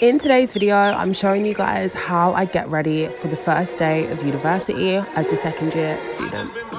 In today's video, I'm showing you guys how I get ready for the first day of university as a second year student.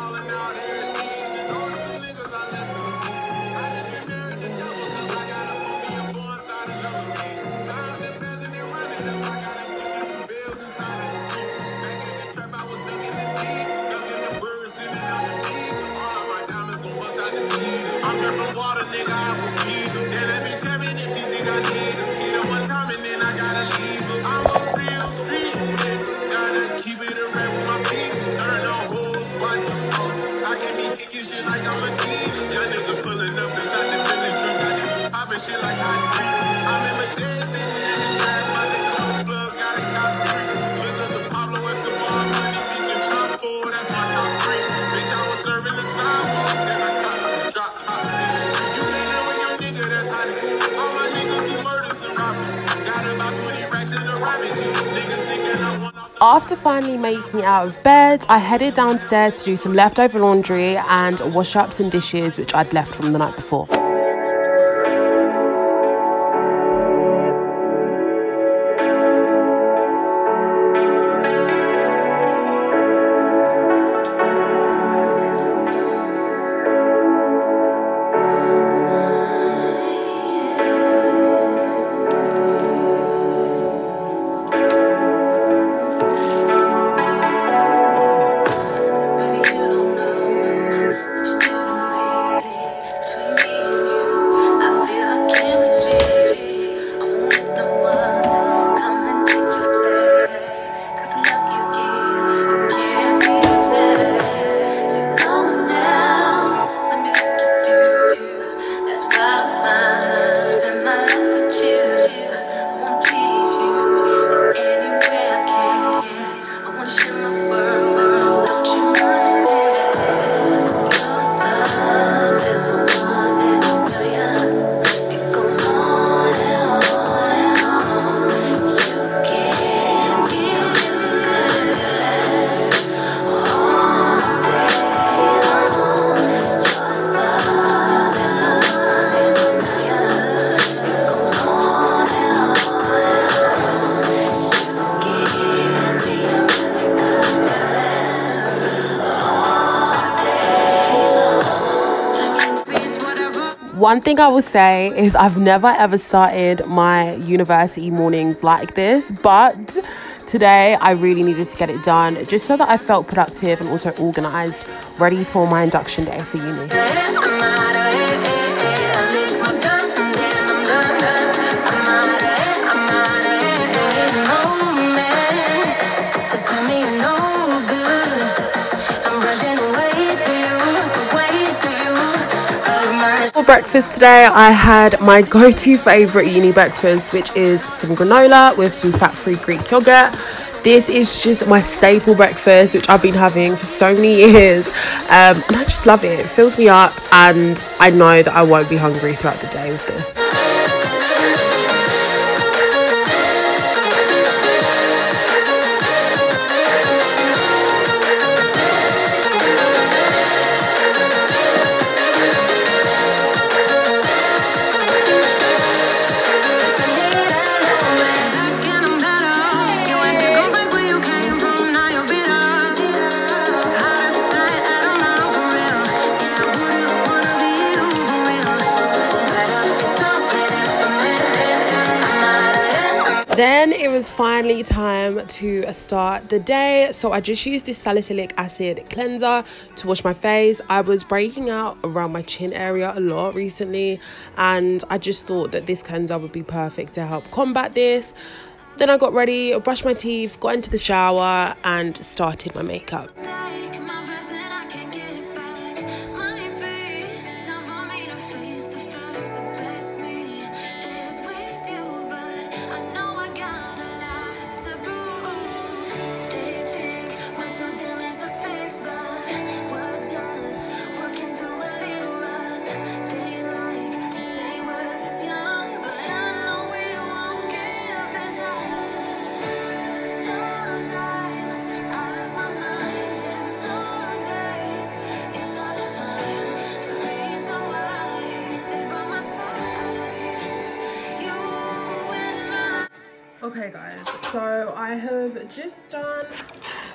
After finally making it out of bed, I headed downstairs to do some leftover laundry and wash up some dishes which I'd left from the night before. One thing I will say is I've never ever started my university mornings like this, but today I really needed to get it done just so that I felt productive and also organized, ready for my induction day for uni. Breakfast today, I had my go-to favorite uni breakfast, which is some granola with some fat-free Greek yogurt. This is just my staple breakfast, which I've been having for so many years, um, and I just love it. It fills me up, and I know that I won't be hungry throughout the day with this. Was finally time to start the day. So I just used this salicylic acid cleanser to wash my face. I was breaking out around my chin area a lot recently, and I just thought that this cleanser would be perfect to help combat this. Then I got ready, brushed my teeth, got into the shower, and started my makeup. Okay guys, so I have just done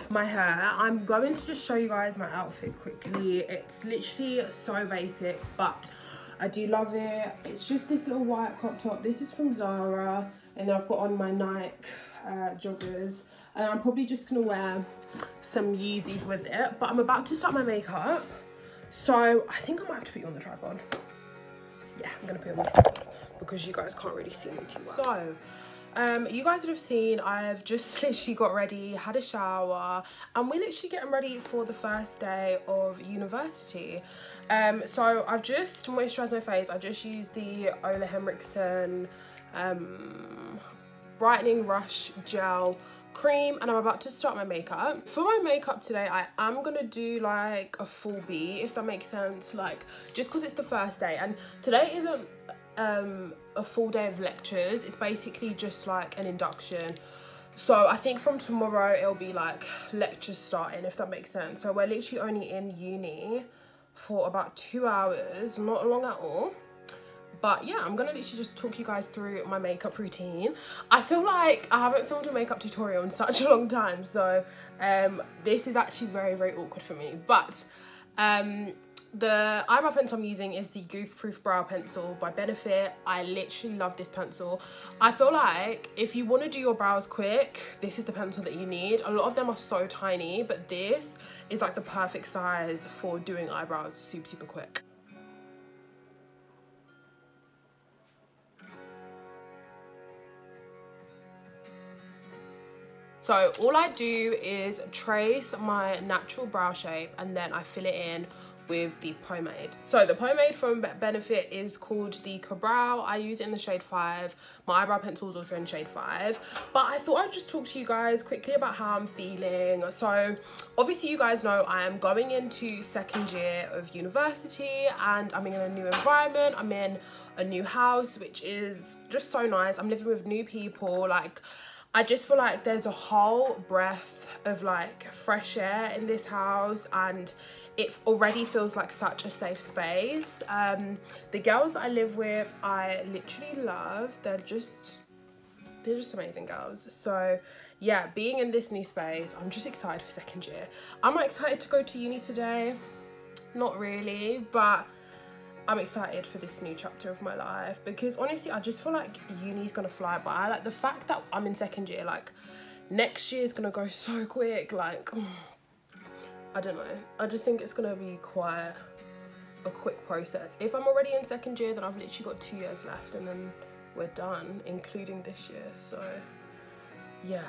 my hair. I'm going to just show you guys my outfit quickly. It's literally so basic, but I do love it. It's just this little white crop top. This is from Zara, and then I've got on my Nike uh, joggers. And I'm probably just gonna wear some Yeezys with it, but I'm about to start my makeup. So I think I might have to put you on the tripod. Yeah, I'm gonna put you on the tripod because you guys can't really see me too well. So, um, you guys would have seen I've just literally got ready, had a shower, and we're literally getting ready for the first day of university. Um, so I've just moisturised my face. I just used the Ole Henriksen um, Brightening Rush Gel cream and I'm about to start my makeup. For my makeup today, I am gonna do like a full B, if that makes sense. Like, just because it's the first day. And today isn't um, a full day of lectures. It's basically just like an induction. So I think from tomorrow, it'll be like lectures starting, if that makes sense. So we're literally only in uni for about two hours, not long at all but yeah i'm gonna literally just talk you guys through my makeup routine i feel like i haven't filmed a makeup tutorial in such a long time so um this is actually very very awkward for me but um the eyebrow pencil I'm using is the Goof Proof Brow Pencil by Benefit. I literally love this pencil. I feel like if you want to do your brows quick, this is the pencil that you need. A lot of them are so tiny, but this is like the perfect size for doing eyebrows super, super quick. So all I do is trace my natural brow shape and then I fill it in with the pomade. So the pomade from Benefit is called the Ka-Brow. I use it in the shade 5. My eyebrow pencil is also in shade 5. But I thought I'd just talk to you guys quickly about how I'm feeling. So obviously you guys know I am going into second year of university and I'm in a new environment. I'm in a new house which is just so nice. I'm living with new people like I just feel like there's a whole breath of like fresh air in this house and it already feels like such a safe space. Um, the girls that I live with, I literally love. They're just, they're just amazing girls. So yeah, being in this new space, I'm just excited for second year. Am I excited to go to uni today? Not really, but I'm excited for this new chapter of my life because honestly, I just feel like uni's gonna fly by. Like the fact that I'm in second year, like next year is gonna go so quick. Like, I don't know. I just think it's gonna be quite a quick process. If I'm already in second year, then I've literally got two years left and then we're done, including this year. So yeah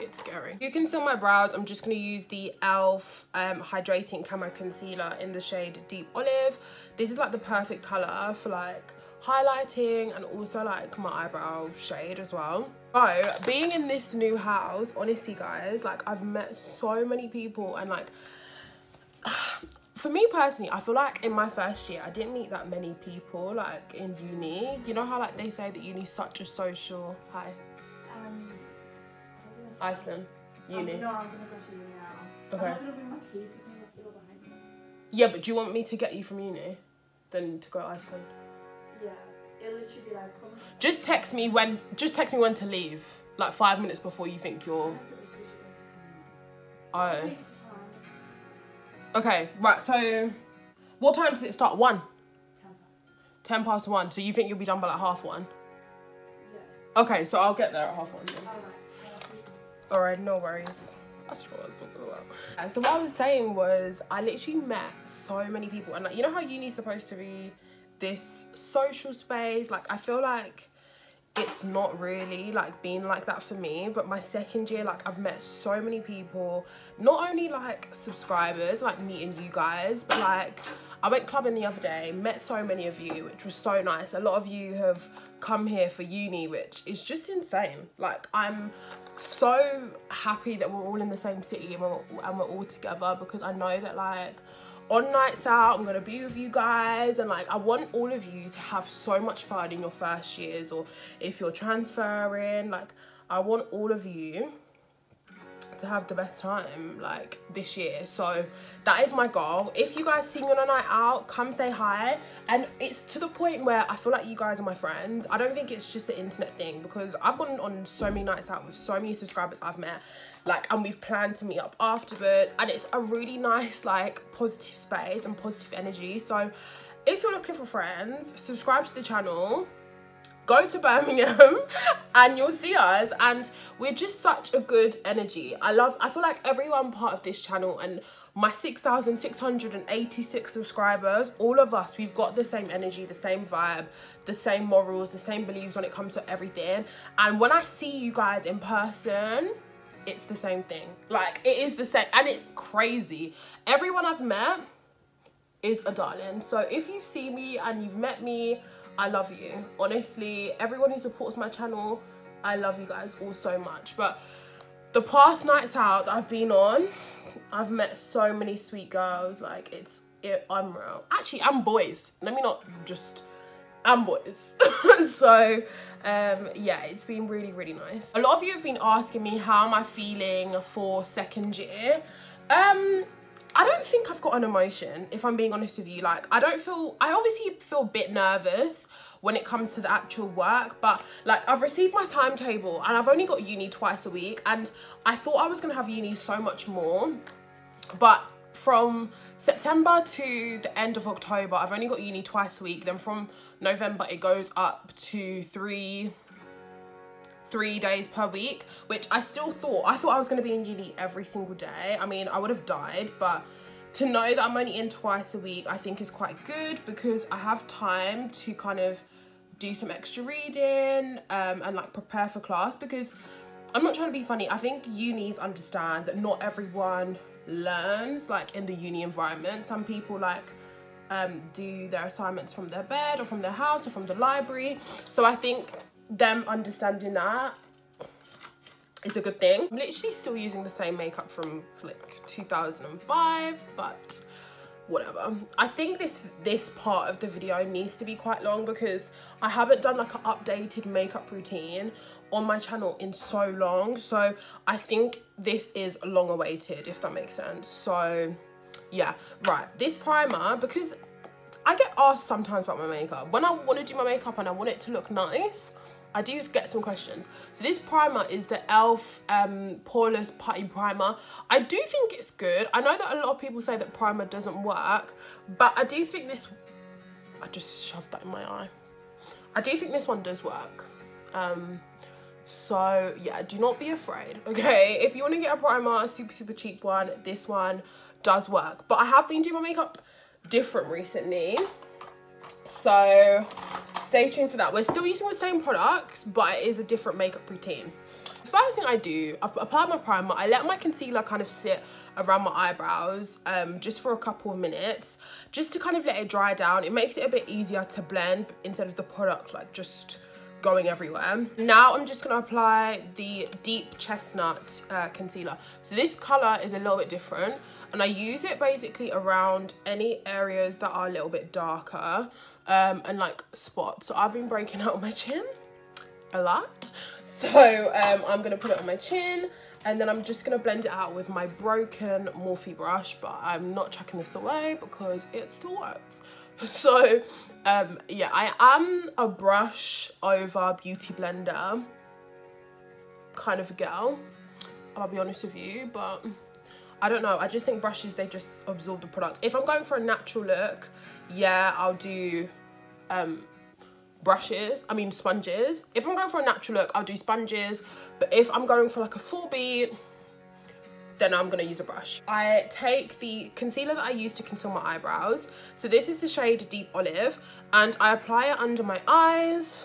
it's scary. You can seal my brows. I'm just going to use the e.l.f. Um, Hydrating Camo Concealer in the shade Deep Olive. This is like the perfect colour for like highlighting and also like my eyebrow shade as well. So being in this new house, honestly guys, like I've met so many people and like for me personally, I feel like in my first year, I didn't meet that many people like in uni. You know how like they say that uni's such a social, hi. Um, Iceland. Uni. no, I'm gonna go to uni now. Okay. I'm gonna bring my keys. You can leave it behind me. Yeah, but do you want me to get you from uni? Then to go to Iceland? Yeah. It'll literally be like, come. Just text me when. Just text me when to leave. Like five minutes before you think you're. Oh. Okay. Right. So, what time does it start? One. Ten past one. So you think you'll be done by like half one? Yeah. Okay. So I'll get there at half one. Then. Alright. Alright, no worries. That's what I was talking about. And so what I was saying was I literally met so many people and like you know how uni's supposed to be this social space? Like I feel like it's not really like being like that for me but my second year like I've met so many people not only like subscribers like meeting you guys but like I went clubbing the other day met so many of you which was so nice a lot of you have come here for uni which is just insane like I'm so happy that we're all in the same city and we're, and we're all together because I know that like on nights out i'm gonna be with you guys and like i want all of you to have so much fun in your first years or if you're transferring like i want all of you to have the best time like this year. So that is my goal. If you guys see me on a night out come say hi. And it's to the point where i feel like you guys are my friends. I don't think it's just the internet thing because i've gone on so many nights out with so many subscribers i've met like and we've planned to meet up afterwards. And it's a really nice like positive space and positive energy. So if you're looking for friends subscribe to the channel go to Birmingham and you'll see us and we're just such a good energy. I love I feel like everyone part of this channel and my 6,686 subscribers, all of us, we've got the same energy, the same vibe, the same morals, the same beliefs when it comes to everything. And when I see you guys in person, it's the same thing. Like, it is the same. And it's crazy. Everyone I've met is a darling. So if you've seen me and you've met me, I love you. Honestly, everyone who supports my channel, I love you guys all so much. But the past nights out that I've been on, I've met so many sweet girls. Like, it's it, unreal. Actually, I'm boys. Let me not just, I'm boys. so, um, yeah, it's been really, really nice. A lot of you have been asking me how am I feeling for second year. Um, I don't think I've got an emotion, if I'm being honest with you. Like, I don't feel, I obviously feel a bit nervous when it comes to the actual work, but like I've received my timetable and I've only got uni twice a week and I thought I was gonna have uni so much more, but from September to the end of October, I've only got uni twice a week. Then from November, it goes up to three, three days per week, which I still thought, I thought I was going to be in uni every single day. I mean, I would have died, but to know that I'm only in twice a week, I think is quite good because I have time to kind of do some extra reading um, and like prepare for class because I'm not trying to be funny. I think unis understand that not everyone learns like in the uni environment. Some people like um, do their assignments from their bed or from their house or from the library. So I think them understanding that is a good thing. I'm literally still using the same makeup from like 2005, but whatever. I think this this part of the video needs to be quite long because I haven't done like an updated makeup routine on my channel in so long. So I think this is long awaited, if that makes sense. So yeah, right. This primer, because I get asked sometimes about my makeup. When I want to do my makeup and I want it to look nice, I do get some questions. So this primer is the e.l.f. Um, Poreless Putty Primer. I do think it's good. I know that a lot of people say that primer doesn't work, but I do think this, I just shoved that in my eye. I do think this one does work. Um, so yeah, do not be afraid, okay? If you want to get a primer, a super, super cheap one, this one does work. But I have been doing my makeup different recently. So stay tuned for that. We're still using the same products, but it is a different makeup routine. The first thing I do, I apply my primer, I let my concealer kind of sit around my eyebrows um, just for a couple of minutes, just to kind of let it dry down. It makes it a bit easier to blend instead of the product like just going everywhere. Now I'm just gonna apply the Deep Chestnut uh, Concealer. So this color is a little bit different and I use it basically around any areas that are a little bit darker um, and like spots. So I've been breaking out my chin a lot. So um, I'm gonna put it on my chin and then I'm just gonna blend it out with my broken Morphe brush, but I'm not chucking this away because it still works. So um, yeah, I am a brush over beauty blender kind of a girl. I'll be honest with you, but I don't know. I just think brushes, they just absorb the product. If I'm going for a natural look, yeah, I'll do um, brushes, I mean sponges. If I'm going for a natural look, I'll do sponges. But if I'm going for like a full beat, then I'm gonna use a brush. I take the concealer that I use to conceal my eyebrows. So this is the shade Deep Olive and I apply it under my eyes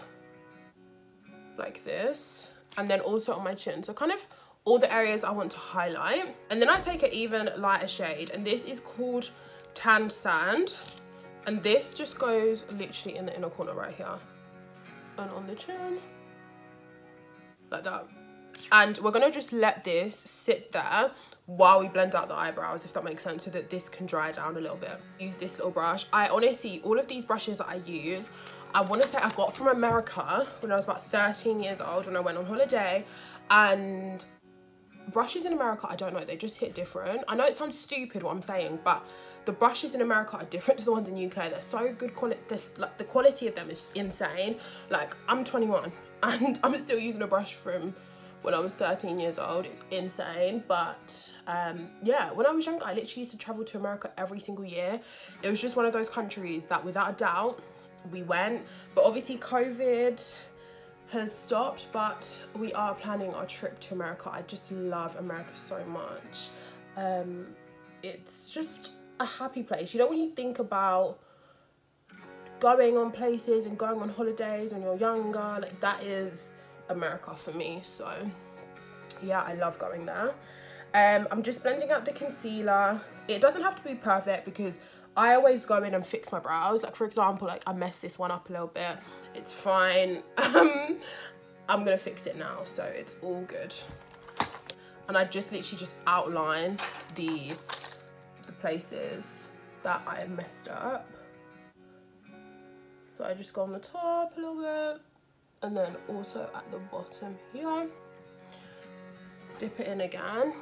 like this and then also on my chin. So kind of all the areas I want to highlight. And then I take an even lighter shade and this is called Tan Sand. And this just goes literally in the inner corner right here. And on the chin. Like that. And we're to just let this sit there while we blend out the eyebrows, if that makes sense, so that this can dry down a little bit. Use this little brush. I honestly, all of these brushes that I use, I want to say I got from America when I was about 13 years old when I went on holiday. And brushes in America, I don't know, they just hit different. I know it sounds stupid what I'm saying, but the brushes in America are different to the ones in UK. They're so good quality. This like the quality of them is insane. Like I'm 21 and I'm still using a brush from when I was 13 years old. It's insane. But um, yeah, when I was younger, I literally used to travel to America every single year. It was just one of those countries that without a doubt we went. But obviously COVID has stopped, but we are planning our trip to America. I just love America so much. Um, it's just a happy place. You know, when you think about going on places and going on holidays when you're younger, like that is America for me. So yeah, I love going there. Um, I'm just blending out the concealer. It doesn't have to be perfect because I always go in and fix my brows. Like for example, like I messed this one up a little bit. It's fine. Um, I'm gonna fix it now, so it's all good. And I just literally just outline the the places that I messed up. So I just go on the top a little bit and then also at the bottom here. Dip it in again.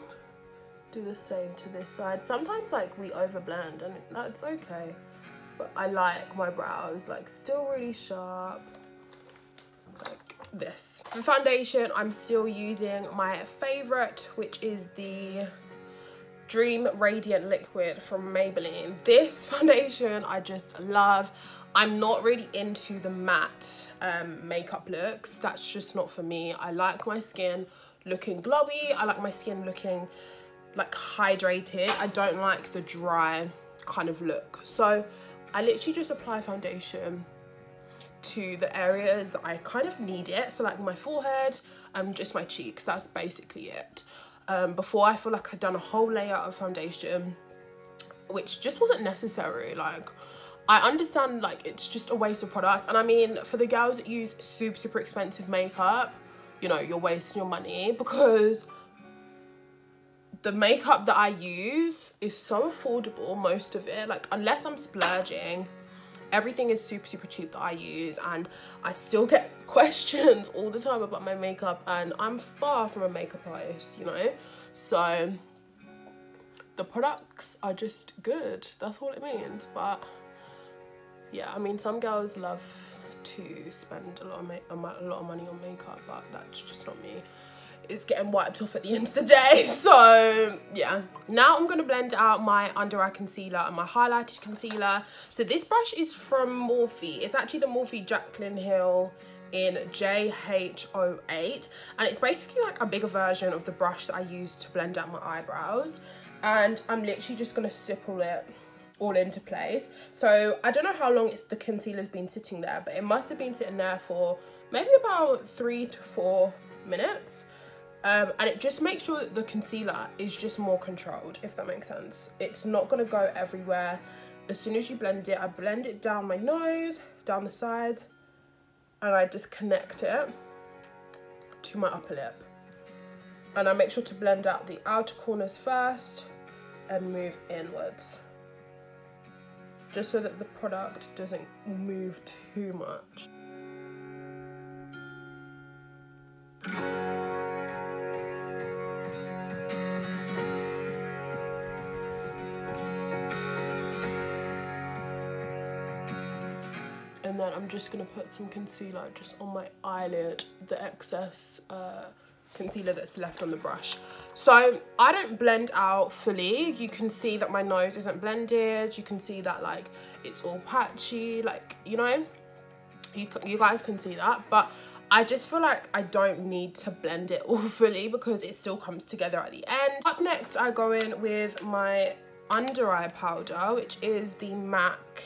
Do the same to this side. Sometimes like we overblend and that's okay. But I like my brows like still really sharp. Like this. For foundation, I'm still using my favorite, which is the Dream Radiant Liquid from Maybelline. This foundation I just love. I'm not really into the matte um, makeup looks. That's just not for me. I like my skin looking glowy. I like my skin looking like hydrated. I don't like the dry kind of look. So I literally just apply foundation to the areas that I kind of need it. So like my forehead and just my cheeks. That's basically it um, before I feel like I'd done a whole layer of foundation which just wasn't necessary like I understand like it's just a waste of product and I mean for the girls that use super super expensive makeup you know you're wasting your money because the makeup that I use is so affordable most of it. Like unless I'm splurging everything is super super cheap that I use and I still get questions all the time about my makeup and I'm far from a makeup artist you know? So the products are just good. That's all it means. But yeah I mean some girls love to spend a lot of a lot of money on makeup but that's just not me it's getting wiped off at the end of the day. So yeah. Now i'm going to blend out my under eye concealer and my highlighted concealer. So this brush is from morphe. It's actually the morphe jaclyn hill in JH08 and it's basically like a bigger version of the brush that I use to blend out my eyebrows. And I'm literally just going to stipple it all into place. So I don't know how long it's the concealer's been sitting there but it must have been sitting there for maybe about three to four minutes um, and it just makes sure that the concealer is just more controlled if that makes sense. It's not going to go everywhere. As soon as you blend it I blend it down my nose down the sides and I just connect it to my upper lip. And I make sure to blend out the outer corners first and move inwards. Just so that the product doesn't move too much just going to put some concealer just on my eyelid, the excess uh, concealer that's left on the brush. So I don't blend out fully. You can see that my nose isn't blended. You can see that like it's all patchy, like, you know, you, you guys can see that. But I just feel like I don't need to blend it all fully because it still comes together at the end. Up next, I go in with my under eye powder, which is the MAC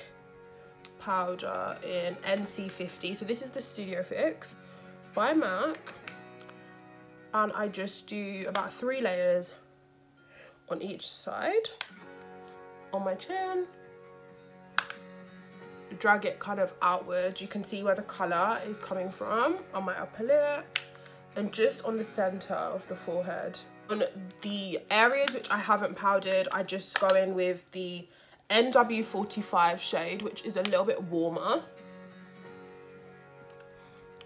powder in NC50. So this is the Studio Fix by MAC. And I just do about three layers on each side. On my chin. Drag it kind of outwards. You can see where the colour is coming from on my upper lip. And just on the centre of the forehead. On the areas which I haven't powdered, I just go in with the NW45 shade, which is a little bit warmer.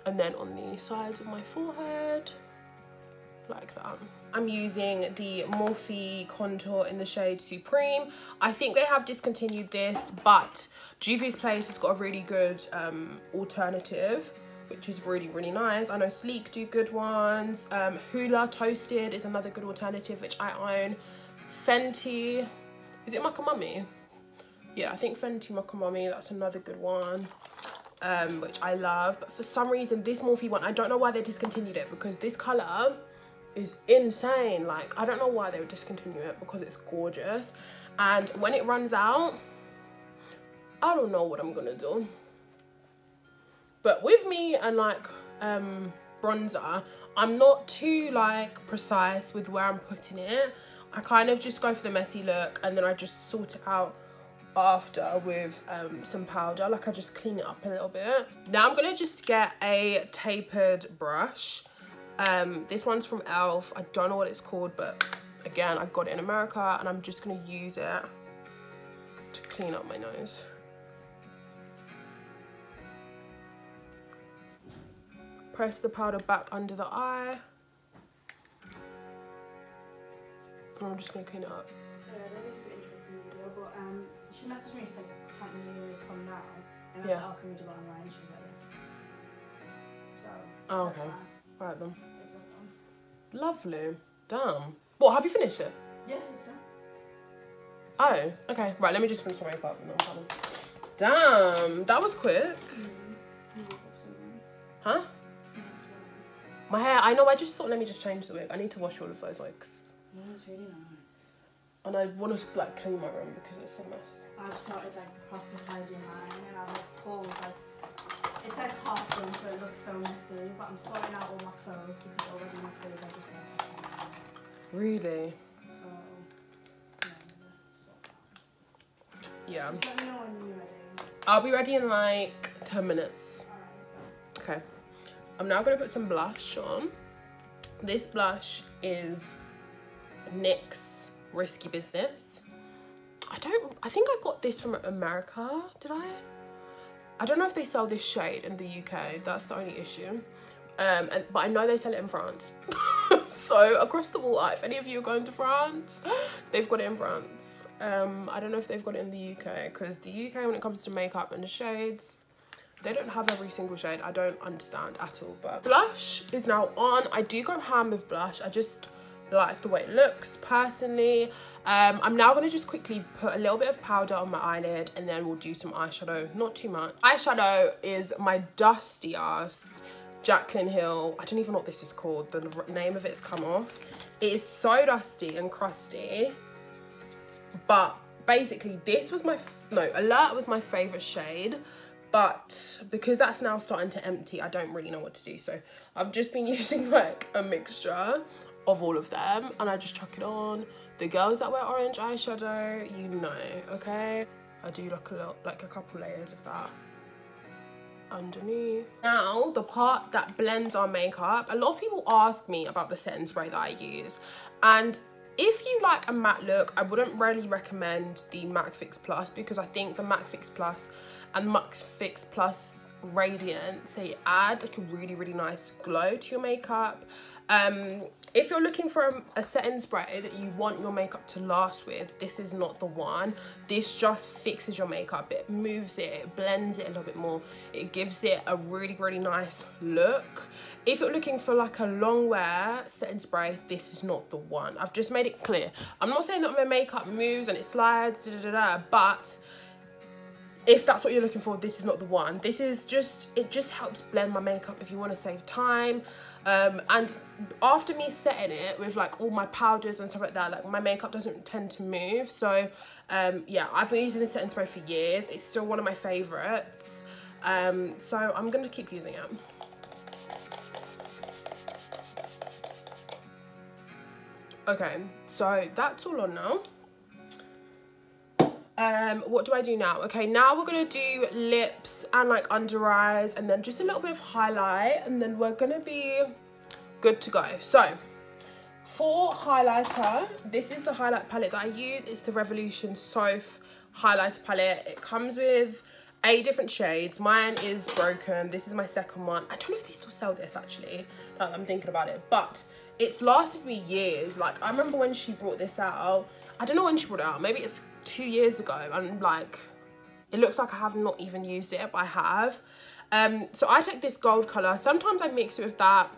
And then on the sides of my forehead, like that. I'm using the Morphe contour in the shade Supreme. I think they have discontinued this, but Juvia's Place has got a really good um, alternative, which is really, really nice. I know Sleek do good ones. Um, Hoola Toasted is another good alternative, which I own. Fenty, is it Macamami? Yeah, I think Fenty Macamami, that's another good one. Um, which I love, but for some reason this Morphe one, I don't know why they discontinued it because this colour is insane. Like, I don't know why they would discontinue it because it's gorgeous. And when it runs out, I don't know what I'm gonna do. But with me and like um, bronzer, I'm not too like precise with where I'm putting it. I kind of just go for the messy look and then I just sort it out after with um, some powder. Like I just clean it up a little bit. Now I'm gonna just get a tapered brush um, this one's from e.l.f. I don't know what it's called, but again, I got it in America and I'm just gonna use it to clean up my nose. Press the powder back under the eye. And I'm just gonna clean it up. She messaged me saying, can't you come now? And I Yeah. was like, oh, can we do it online? She was like, so, Oh, okay. fine. Right then. Done. Lovely. Damn. What, have you finished it? Yeah, it's done. Oh, okay. Right, let me just finish my makeup I'm done. Damn, that was quick. Huh? My hair, I know, I just thought, let me just change the wig. I need to wash all of those wigs. Yeah, it's really nice. And I want to like clean my room because it's a mess. I've started like proper hiding mine and I've like pulled like it's like half done so it looks so messy but I'm sorting out all my clothes because already my clothes are just like Really? so yeah. Yeah. Just let me know when you're ready. I'll be ready in like 10 minutes. Alright, Okay. I'm now going to put some blush on. This blush is NYX Risky Business. I don't, I think I got this from America, did I? I don't know if they sell this shade in the UK, that's the only issue. Um, and, but I know they sell it in France. so across the water, if any of you are going to France, they've got it in France. Um, I don't know if they've got it in the UK because the UK when it comes to makeup and the shades, they don't have every single shade. I don't understand at all. But blush is now on. I do go ham with blush. I just like the way it looks personally. Um, I'm now gonna just quickly put a little bit of powder on my eyelid and then we'll do some eyeshadow, not too much. Eyeshadow is my dusty ass Jaclyn Hill. I don't even know what this is called. The name of it's come off. It is so dusty and crusty. But basically this was my, no, Alert was my favorite shade. But because that's now starting to empty, I don't really know what to do. So I've just been using like a mixture of all of them and I just chuck it on. The girls that wear orange eyeshadow, you know, okay? I do like a little, like a couple layers of that underneath. Now, the part that blends our makeup, a lot of people ask me about the setting spray that I use. And if you like a matte look, I wouldn't really recommend the MAC Fix Plus because I think the MAC Fix Plus and MAC Fix Plus Radiance, they add like a really, really nice glow to your makeup. Um, if you're looking for a, a setting spray that you want your makeup to last with, this is not the one. This just fixes your makeup. It moves it, it blends it a little bit more. It gives it a really, really nice look. If you're looking for like a long wear setting spray, this is not the one. I've just made it clear. I'm not saying that my makeup moves and it slides, da da, da but if that's what you're looking for, this is not the one. This is just, it just helps blend my makeup if you want to save time. Um, and after me setting it with like all my powders and stuff like that, like my makeup doesn't tend to move. So um, yeah, I've been using this setting spray for years. It's still one of my favorites. Um, so I'm gonna keep using it. Okay, so that's all on now. Um, what do I do now? Okay, now we're gonna do lips and like under eyes and then just a little bit of highlight and then we're gonna be good to go. So, for highlighter, this is the highlight palette that I use. It's the Revolution Soph highlighter palette. It comes with eight different shades. Mine is broken. This is my second one. I don't know if they still sell this actually, I'm thinking about it, but it's lasted me years. Like I remember when she brought this out. I don't know when she brought it out. Maybe it's two years ago. And like, it looks like I have not even used it, but I have. Um, so I take this gold color. Sometimes I mix it with that.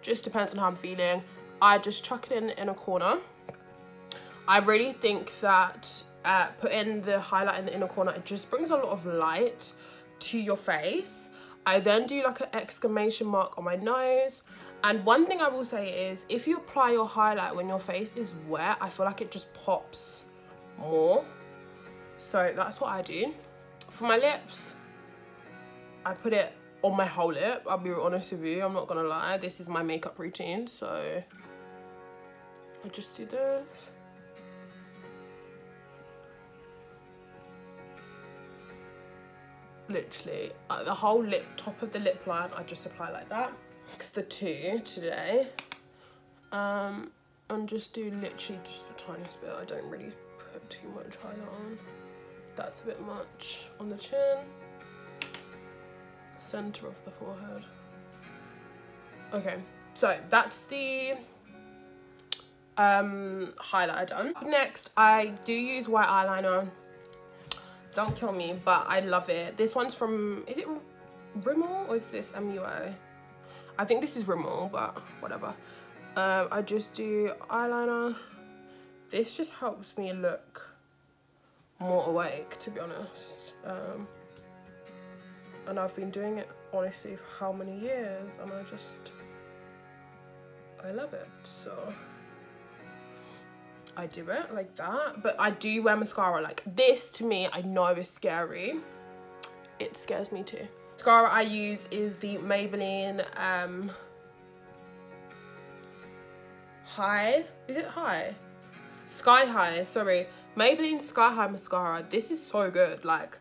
Just depends on how I'm feeling. I just chuck it in in a corner. I really think that uh, putting the highlight in the inner corner, it just brings a lot of light to your face. I then do like an exclamation mark on my nose. And one thing I will say is if you apply your highlight when your face is wet, I feel like it just pops more. So that's what I do. For my lips, I put it on my whole lip. I'll be honest with you, I'm not gonna lie. This is my makeup routine, so I just do this. Literally, uh, the whole lip, top of the lip line, I just apply like that. It's the two today. Um, and just do literally just the tiniest bit. I don't really too much highlight on. That's a bit much on the chin. Center of the forehead. Okay, so that's the um, highlighter done. Next, I do use white eyeliner. Don't kill me, but I love it. This one's from, is it Rimmel or is this MUA? I think this is Rimmel, but whatever. Um, I just do eyeliner. This just helps me look more awake, to be honest. Um, and I've been doing it, honestly, for how many years? And I just, I love it, so. I do it like that. But I do wear mascara. Like this to me, I know is scary. It scares me too. Mascara I use is the Maybelline um, High. Is it High? Sky High, sorry. Maybelline Sky High Mascara. This is so good. Like,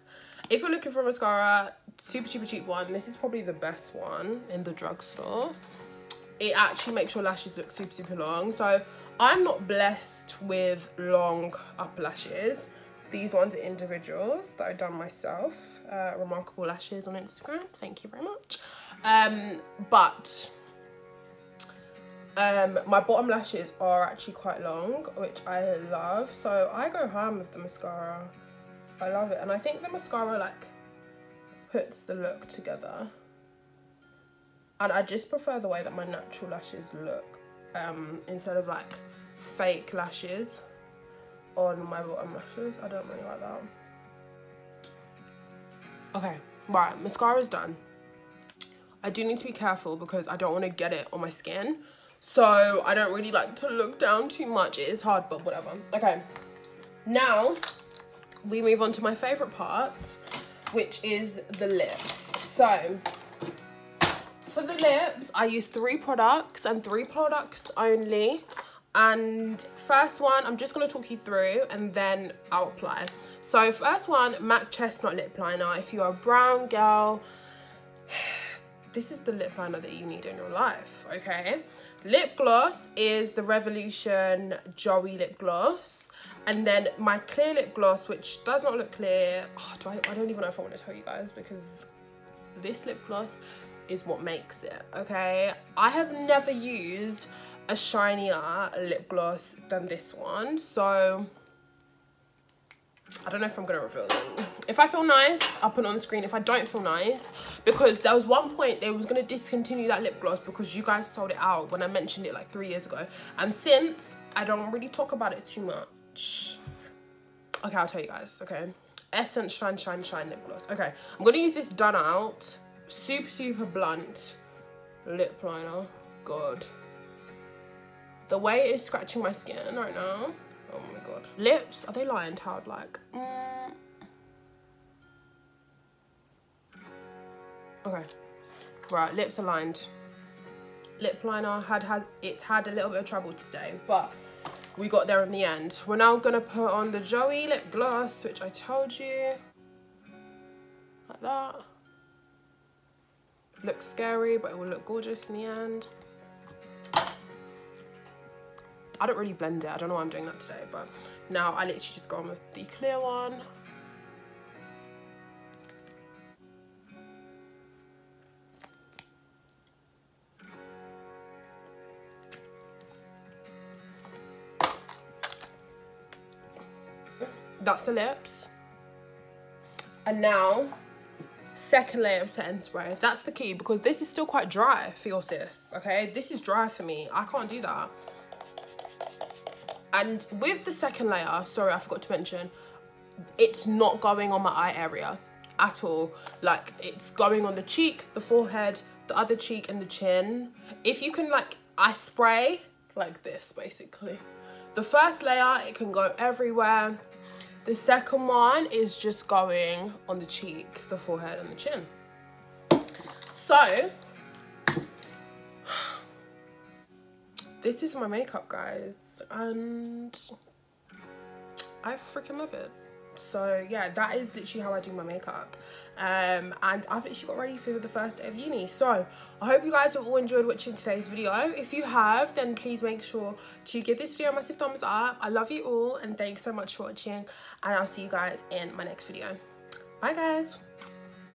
if you're looking for mascara, super, super cheap one. This is probably the best one in the drugstore. It actually makes your lashes look super, super long. So I'm not blessed with long upper lashes. These ones are individuals that I've done myself. Uh, remarkable lashes on Instagram. Thank you very much. Um, but um, my bottom lashes are actually quite long, which I love. So I go ham with the mascara. I love it. And I think the mascara like puts the look together. And I just prefer the way that my natural lashes look um, instead of like fake lashes on my bottom lashes. I don't really like that. Okay, right, mascara's done. I do need to be careful because I don't want to get it on my skin. So I don't really like to look down too much. It is hard, but whatever. Okay, now we move on to my favourite part, which is the lips. So for the lips, I use three products and three products only. And first one, I'm just going to talk you through and then I'll apply. So first one, MAC Chestnut Lip Liner. If you're a brown girl, this is the lip liner that you need in your life, okay? Lip gloss is the Revolution Joey Lip Gloss. And then my clear lip gloss, which does not look clear. Oh, do I, I don't even know if I want to tell you guys because this lip gloss is what makes it, okay? I have never used a shinier lip gloss than this one. So I don't know if I'm gonna reveal them. If I feel nice, I'll put it on the screen. If I don't feel nice, because there was one point they was gonna discontinue that lip gloss because you guys sold it out when I mentioned it like three years ago. And since, I don't really talk about it too much. Okay, I'll tell you guys, okay? Essence Shine Shine Shine Lip Gloss. Okay, I'm gonna use this done out, super, super blunt lip liner. God. The way it is scratching my skin right now. Oh my god. Lips, are they lion tailed like? Mm. Okay. Right, lips are lined. Lip liner had has it's had a little bit of trouble today, but we got there in the end. We're now gonna put on the Joey lip gloss, which I told you. Like that. Looks scary, but it will look gorgeous in the end. I don't really blend it. I don't know why I'm doing that today, but now I literally just go on with the clear one. That's the lips. And now, second layer of setting spray. That's the key because this is still quite dry for your sis, okay? This is dry for me. I can't do that. And with the second layer, sorry, I forgot to mention, it's not going on my eye area at all. Like, it's going on the cheek, the forehead, the other cheek, and the chin. If you can, like, I spray like this, basically. The first layer, it can go everywhere. The second one is just going on the cheek, the forehead, and the chin. So, this is my makeup, guys, and I freaking love it. So yeah that is literally how i do my makeup. Um, and i've literally got ready for the first day of uni. So i hope you guys have all enjoyed watching today's video. If you have then please make sure to give this video a massive thumbs up. I love you all and thanks so much for watching and i'll see you guys in my next video. Bye guys